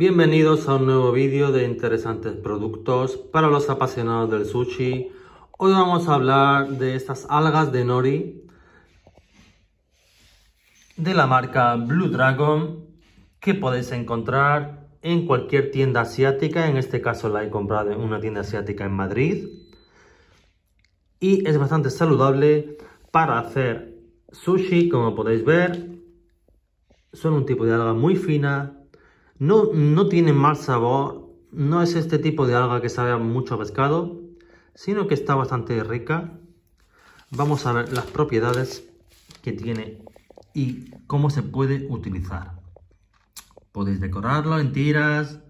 Bienvenidos a un nuevo vídeo de interesantes productos para los apasionados del sushi. Hoy vamos a hablar de estas algas de nori de la marca Blue Dragon que podéis encontrar en cualquier tienda asiática. En este caso la he comprado en una tienda asiática en Madrid. Y es bastante saludable para hacer sushi, como podéis ver. Son un tipo de alga muy fina, no, no tiene mal sabor, no es este tipo de alga que sabe mucho a pescado, sino que está bastante rica. Vamos a ver las propiedades que tiene y cómo se puede utilizar. Podéis decorarlo en tiras,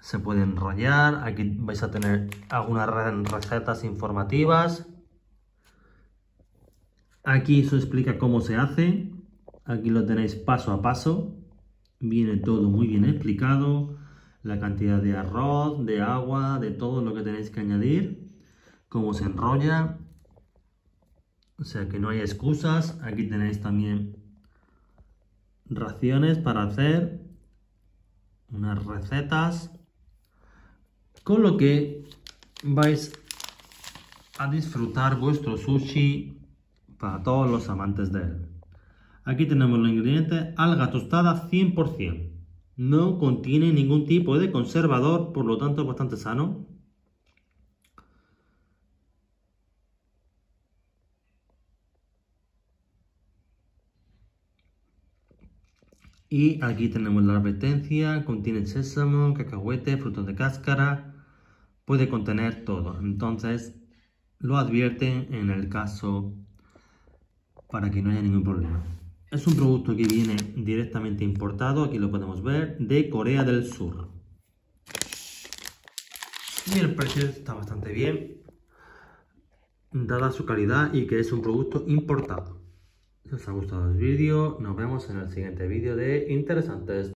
se puede enrollar, aquí vais a tener algunas recetas informativas. Aquí se explica cómo se hace, aquí lo tenéis paso a paso. Viene todo muy bien explicado, la cantidad de arroz, de agua, de todo lo que tenéis que añadir, cómo se enrolla, o sea que no hay excusas. Aquí tenéis también raciones para hacer, unas recetas, con lo que vais a disfrutar vuestro sushi para todos los amantes de él. Aquí tenemos los ingredientes, alga tostada 100%. No contiene ningún tipo de conservador, por lo tanto es bastante sano. Y aquí tenemos la advertencia, contiene sésamo, cacahuete, frutos de cáscara, puede contener todo. Entonces lo advierten en el caso para que no haya ningún problema. Es un producto que viene directamente importado, aquí lo podemos ver, de Corea del Sur. Y el precio está bastante bien, dada su calidad y que es un producto importado. Si os ha gustado el vídeo, nos vemos en el siguiente vídeo de Interesantes.